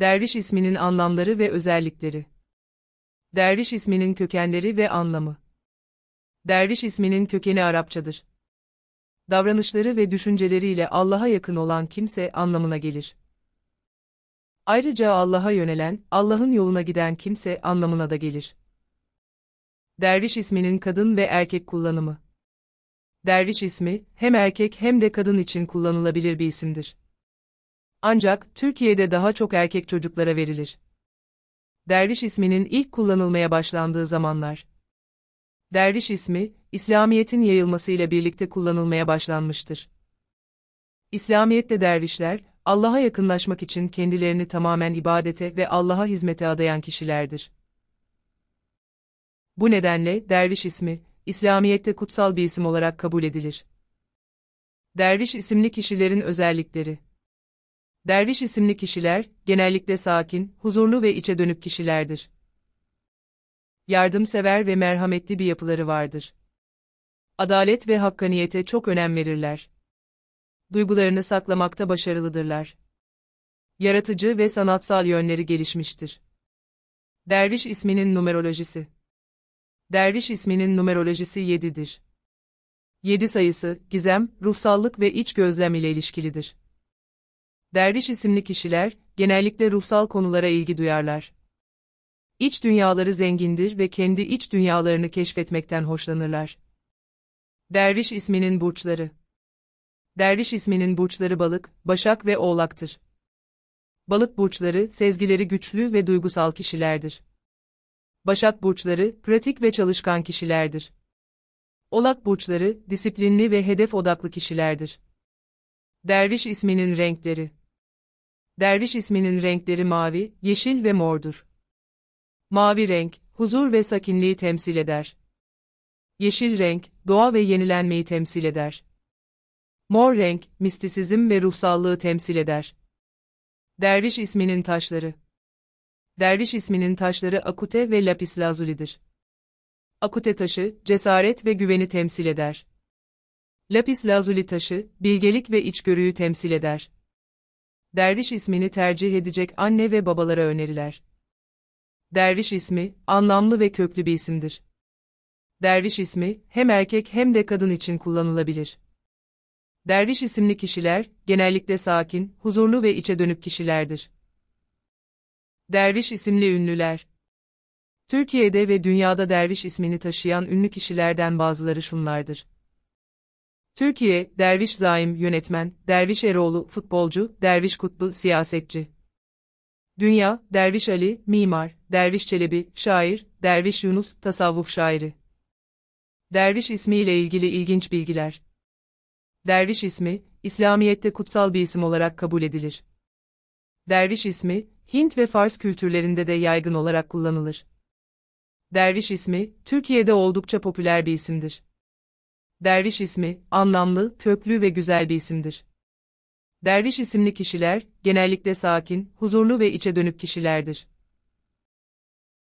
Derviş isminin anlamları ve özellikleri. Derviş isminin kökenleri ve anlamı. Derviş isminin kökeni Arapçadır. Davranışları ve düşünceleriyle Allah'a yakın olan kimse anlamına gelir. Ayrıca Allah'a yönelen, Allah'ın yoluna giden kimse anlamına da gelir. Derviş isminin kadın ve erkek kullanımı. Derviş ismi, hem erkek hem de kadın için kullanılabilir bir isimdir. Ancak, Türkiye'de daha çok erkek çocuklara verilir. Derviş isminin ilk kullanılmaya başlandığı zamanlar. Derviş ismi, İslamiyet'in yayılmasıyla birlikte kullanılmaya başlanmıştır. İslamiyet'te dervişler, Allah'a yakınlaşmak için kendilerini tamamen ibadete ve Allah'a hizmete adayan kişilerdir. Bu nedenle derviş ismi, İslamiyet'te kutsal bir isim olarak kabul edilir. Derviş isimli kişilerin özellikleri Derviş isimli kişiler, genellikle sakin, huzurlu ve içe dönük kişilerdir. Yardımsever ve merhametli bir yapıları vardır. Adalet ve hakkaniyete çok önem verirler. Duygularını saklamakta başarılıdırlar. Yaratıcı ve sanatsal yönleri gelişmiştir. Derviş isminin numerolojisi Derviş isminin numerolojisi 7'dir. 7 sayısı, gizem, ruhsallık ve iç gözlem ile ilişkilidir. Derviş isimli kişiler, genellikle ruhsal konulara ilgi duyarlar. İç dünyaları zengindir ve kendi iç dünyalarını keşfetmekten hoşlanırlar. Derviş isminin burçları Derviş isminin burçları balık, başak ve oğlaktır. Balık burçları, sezgileri güçlü ve duygusal kişilerdir. Başak burçları, pratik ve çalışkan kişilerdir. Oğlak burçları, disiplinli ve hedef odaklı kişilerdir. Derviş isminin renkleri Derviş isminin renkleri mavi, yeşil ve mordur. Mavi renk, huzur ve sakinliği temsil eder. Yeşil renk, doğa ve yenilenmeyi temsil eder. Mor renk, mistisizm ve ruhsallığı temsil eder. Derviş isminin taşları Derviş isminin taşları akute ve lapis lazulidir. Akute taşı, cesaret ve güveni temsil eder. Lapis lazuli taşı, bilgelik ve içgörüyü temsil eder. Derviş ismini tercih edecek anne ve babalara öneriler. Derviş ismi, anlamlı ve köklü bir isimdir. Derviş ismi, hem erkek hem de kadın için kullanılabilir. Derviş isimli kişiler, genellikle sakin, huzurlu ve içe dönük kişilerdir. Derviş isimli ünlüler Türkiye'de ve dünyada derviş ismini taşıyan ünlü kişilerden bazıları şunlardır. Türkiye, Derviş Zaim yönetmen, Derviş Eroğlu futbolcu, Derviş Kutlu siyasetçi. Dünya, Derviş Ali, mimar, Derviş Çelebi, şair, Derviş Yunus, tasavvuf şairi. Derviş ismiyle ilgili ilginç bilgiler. Derviş ismi, İslamiyet'te kutsal bir isim olarak kabul edilir. Derviş ismi, Hint ve Fars kültürlerinde de yaygın olarak kullanılır. Derviş ismi, Türkiye'de oldukça popüler bir isimdir. Derviş ismi, anlamlı, köklü ve güzel bir isimdir. Derviş isimli kişiler, genellikle sakin, huzurlu ve içe dönük kişilerdir.